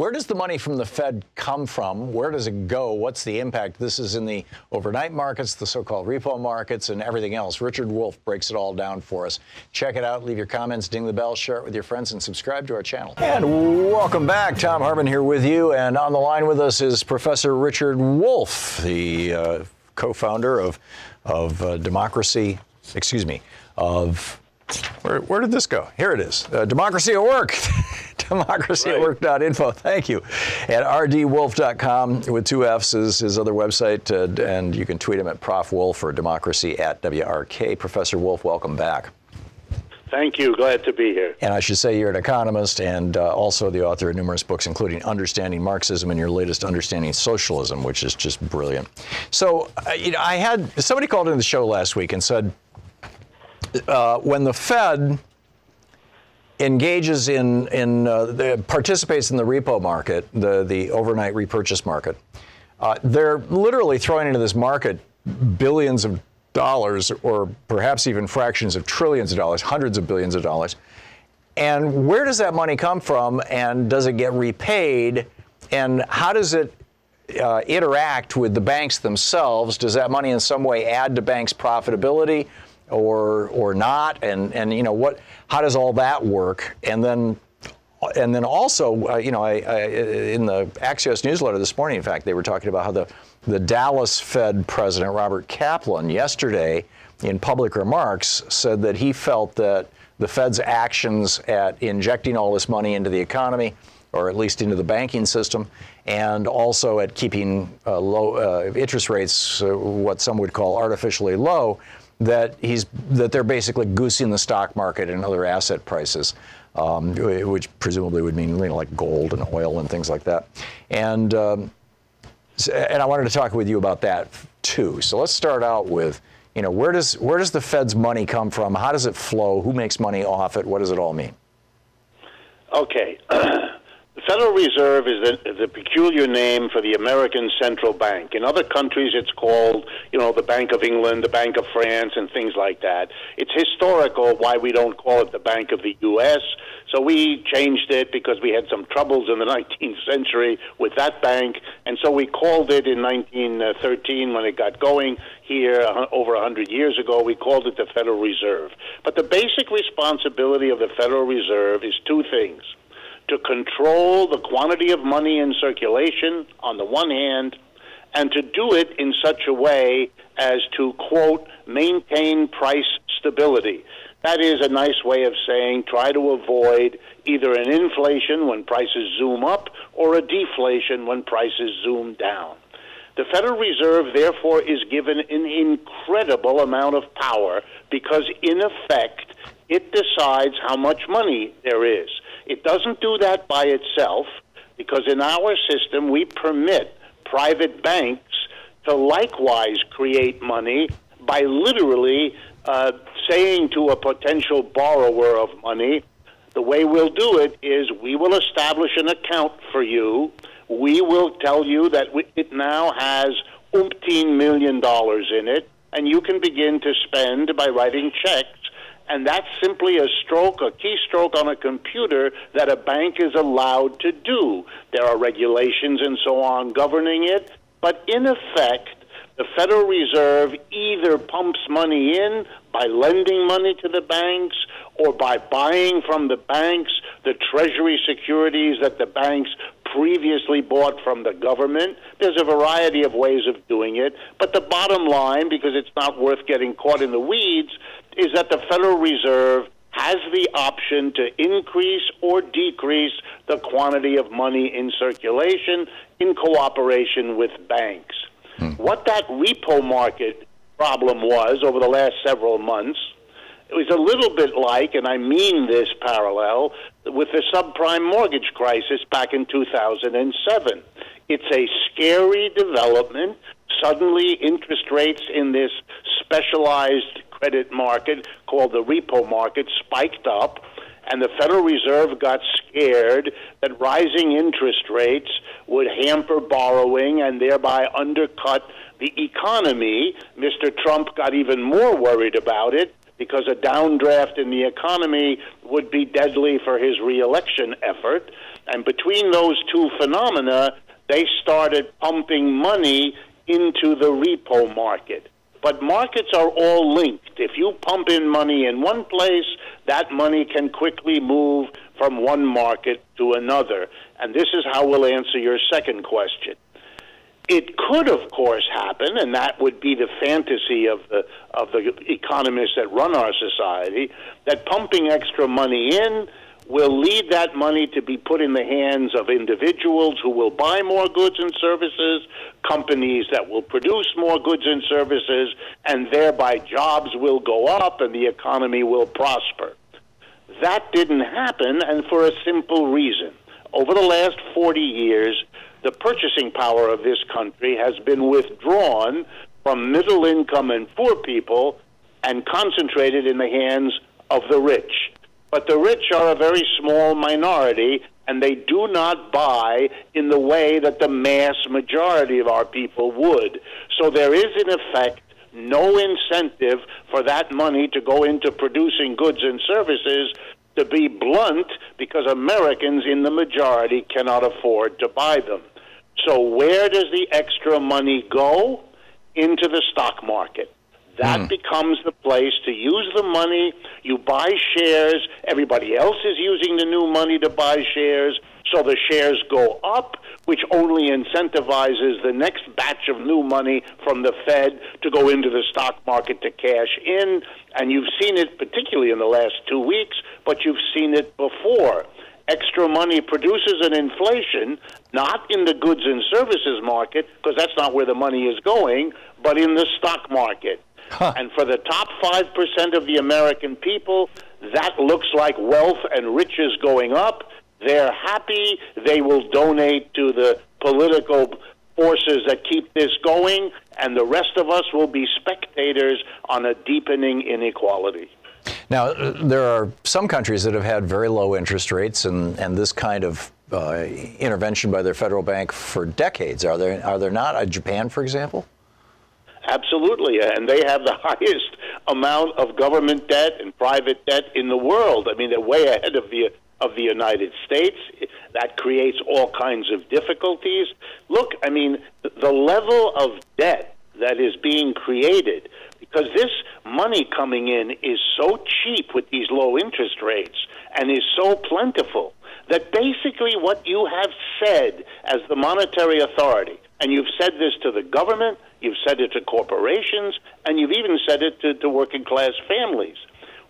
Where does the money from the Fed come from? Where does it go? What's the impact? This is in the overnight markets, the so called repo markets, and everything else. Richard Wolff breaks it all down for us. Check it out. Leave your comments, ding the bell, share it with your friends, and subscribe to our channel. And welcome back. Thom Hartmann here with you. And on the line with us is Professor Richard Wolff, the uh, co founder of, of uh, Democracy, excuse me, of where, where, did this go? Here it is. Uh, Democracy at Work. Democracy right. at Work.info. Thank you. At rdwolff.com with two F's is his other website. Uh, and you can tweet him at Prof. Wolff or Democracy at WRK. Professor Wolff, welcome back. Thank you. Glad to be here. And I should say you're an economist and uh, also the author of numerous books, including Understanding Marxism and your latest Understanding Socialism, which is just brilliant. So, uh, you know, I had somebody called into the show last week and said, uh, when the Fed engages in, in uh, participates in the repo market, the, the overnight repurchase market, uh, they're literally throwing into this market billions of dollars or perhaps even fractions of trillions of dollars, hundreds of billions of dollars. And where does that money come from and does it get repaid? And how does it uh, interact with the banks themselves? Does that money in some way add to banks' profitability? Or or not, and and you know what, how does all that work? And then and then also, uh, you know, I, I, in the Axios newsletter this morning, in fact, they were talking about how the the Dallas Fed president Robert Kaplan yesterday, in public remarks, said that he felt that the Fed's actions at injecting all this money into the economy, or at least into the banking system, and also at keeping uh, low uh, interest rates, uh, what some would call artificially low, that he's that they're basically goosing the stock market and other asset prices, um, which presumably would mean you know, like gold and oil and things like that. And um, and I wanted to talk with you about that too. So let's start out with you know where does where does the Fed's money come from? How does it flow? Who makes money off it? What does it all mean? Okay. Federal Reserve is the, the, peculiar name for the American Central Bank. In other countries, it's called, you know, the Bank of England, the Bank of France, and things like that. It's historical why we don't call it the Bank of the U.S. So we changed it because we had some troubles in the 19th century with that bank, and so we called it in 1913 when it got going here uh, over 100 years ago. We called it the Federal Reserve. But the basic responsibility of the Federal Reserve is two things to control the quantity of money in circulation on the one hand, and to do it in such a way as to, quote, maintain price stability. That is a nice way of saying try to avoid either an inflation when prices zoom up or a deflation when prices zoom down. The Federal Reserve, therefore, is given an incredible amount of power because, in effect, it decides how much money there is. It doesn't do that by itself because in our system we permit private banks to likewise create money by literally uh, saying to a potential borrower of money, the way we'll do it is we will establish an account for you. We will tell you that it now has umpteen million dollars in it, and you can begin to spend by writing checks and that's simply a stroke, a keystroke on a computer that a bank is allowed to do. There are regulations and so on governing it, but in effect, the Federal Reserve either pumps money in by lending money to the banks or by buying from the banks the treasury securities that the banks previously bought from the government. There's a variety of ways of doing it, but the bottom line, because it's not worth getting caught in the weeds, is that the Federal Reserve has the option to increase or decrease the quantity of money in circulation in cooperation with banks. Hmm. What that repo market problem was over the last several months it was a little bit like, and I mean this parallel, with the subprime mortgage crisis back in 2007. It's a scary development. Suddenly, interest rates in this specialized credit market called the repo market spiked up, and the Federal Reserve got scared that rising interest rates would hamper borrowing and thereby undercut the economy. Mr. Trump got even more worried about it because a downdraft in the economy would be deadly for his reelection effort. And between those two phenomena, they started pumping money into the repo market. But markets are all linked. If you pump in money in one place, that money can quickly move from one market to another. And this is how we'll answer your second question. It could, of course, happen, and that would be the fantasy of the of the economists that run our society, that pumping extra money in will lead that money to be put in the hands of individuals who will buy more goods and services, companies that will produce more goods and services, and thereby jobs will go up and the economy will prosper. That didn't happen, and for a simple reason. Over the last 40 years, the purchasing power of this country has been withdrawn from middle income and poor people and concentrated in the hands of the rich. But the rich are a very small minority, and they do not buy in the way that the mass majority of our people would. So there is, in effect, no incentive for that money to go into producing goods and services. To be blunt, because Americans in the majority cannot afford to buy them. So, where does the extra money go? Into the stock market. That mm. becomes the place to use the money. You buy shares. Everybody else is using the new money to buy shares. So the shares go up, which only incentivizes the next batch of new money from the Fed to go into the stock market to cash in. And you've seen it particularly in the last two weeks, but you've seen it before extra money produces an inflation, not in the goods and services market, because that's not where the money is going, but in the stock market. Huh. And for the top 5% of the American people, that looks like wealth and riches going up. They're happy. They will donate to the political forces that keep this going, and the rest of us will be spectators on a deepening inequality. Now, uh, there are some countries that have had very low interest rates and, and this kind of uh, intervention by their federal bank for decades. Are there, are there not? Uh, Japan, for example? Absolutely, uh, and they have the highest amount of government debt and private debt in the world. I mean, they're way ahead of the of the United States. That creates all kinds of difficulties. Look, I mean, the level of debt that is being created because this money coming in is so cheap with these low interest rates and is so plentiful that basically what you have said as the monetary authority, and you've said this to the government, you've said it to corporations, and you've even said it to, to working class families.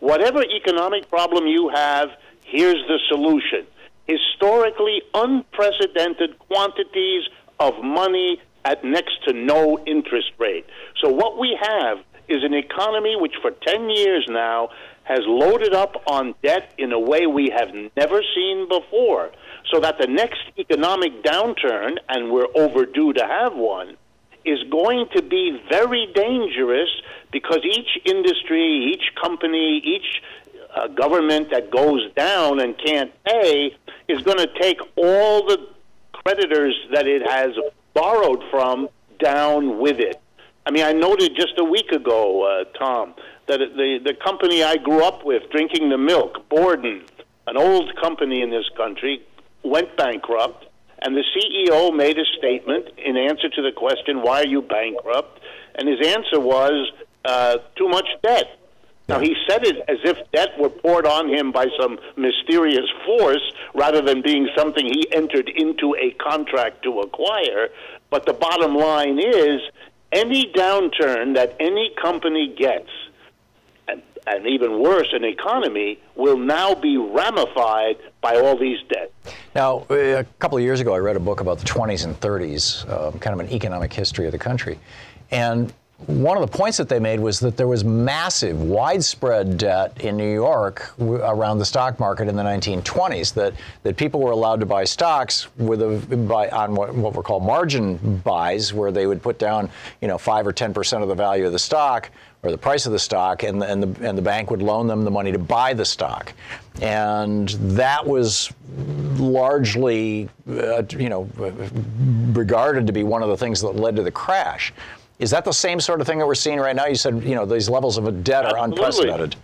Whatever economic problem you have, here's the solution. Historically unprecedented quantities of money at next to no interest rate. So what we have is an economy which for 10 years now has loaded up on debt in a way we have never seen before. So that the next economic downturn, and we're overdue to have one, is going to be very dangerous because each industry, each company, each uh, government that goes down and can't pay is going to take all the creditors that it has borrowed from down with it. I mean, I noted just a week ago, uh, Thom, that the the company I grew up with, drinking the milk, Borden, an old company in this country, went bankrupt, and the CEO made a statement in answer to the question, "Why are you bankrupt?" And his answer was, uh, "Too much debt." Now, he said it as if debt were poured on him by some mysterious force rather than being something he entered into a contract to acquire. But the bottom line is any downturn that any company gets, and, and even worse, an economy, will now be ramified by all these debts. Now, a couple of years ago, I read a book about the 20s and 30s, um, kind of an economic history of the country. And one of the points that they made was that there was massive, widespread debt in New York around the stock market in the 1920s. That that people were allowed to buy stocks with a by on what, what were called margin buys, where they would put down, you know, five or ten percent of the value of the stock or the price of the stock, and the, and the and the bank would loan them the money to buy the stock, and that was largely, uh, you know, regarded to be one of the things that led to the crash. Is that the same sort of thing that we're seeing right now? You said, you know, these levels of debt are Absolutely. unprecedented.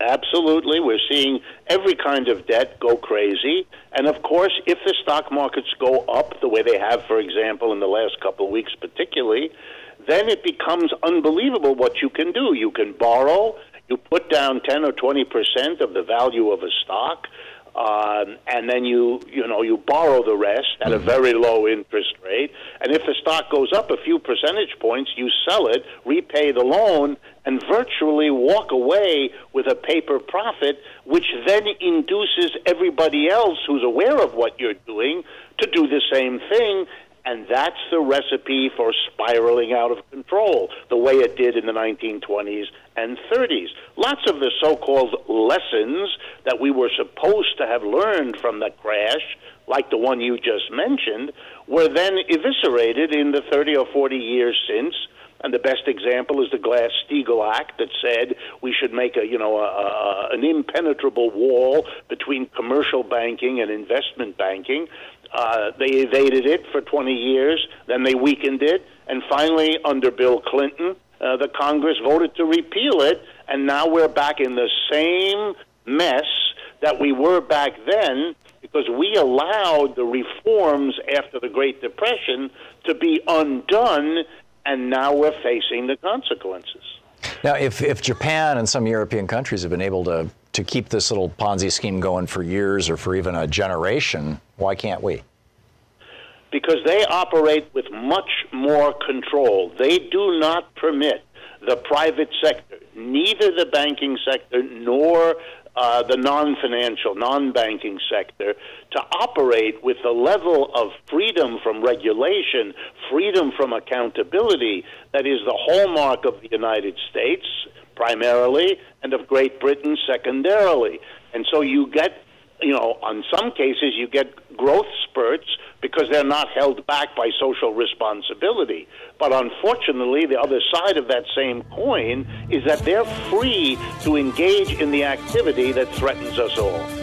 Absolutely. We're seeing every kind of debt go crazy. And of course, if the stock markets go up the way they have, for example, in the last couple of weeks, particularly, then it becomes unbelievable what you can do. You can borrow, you put down 10 or 20 percent of the value of a stock. Um, and then you you know you borrow the rest at a Mm-hmm. very low interest rate. And if the stock goes up a few percentage points, you sell it, repay the loan, and virtually walk away with a paper profit, which then induces everybody else who's aware of what you're doing to do the same thing. And that's the recipe for spiraling out of control, the way it did in the 1920s and 30s. Lots of the so called lessons that we were supposed to have learned from the crash, like the one you just mentioned, were then eviscerated in the 30 or 40 years since. And the best example is the Glass-Steagall Act that said we should make a, you know, a, a, an impenetrable wall between commercial banking and investment banking. Uh, they evaded it for 20 years, then they weakened it, and finally, under Bill Clinton, uh, the Congress voted to repeal it, and now we're back in the same mess that we were back then because we allowed the reforms after the Great Depression to be undone, and now we're facing the consequences. Now, if, if Japan and some European countries have been able to, to keep this little Ponzi scheme going for years or for even a generation, why can't we? Because they operate with much more control. They do not permit the private sector, neither the banking sector nor uh, the non financial, non banking sector, to operate with the level of freedom from regulation, freedom from accountability that is the hallmark of the United States primarily and of Great Britain secondarily. And so you get you know, on some cases you get growth spurts because they're not held back by social responsibility. But unfortunately, the other side of that same coin is that they're free to engage in the activity that threatens us all.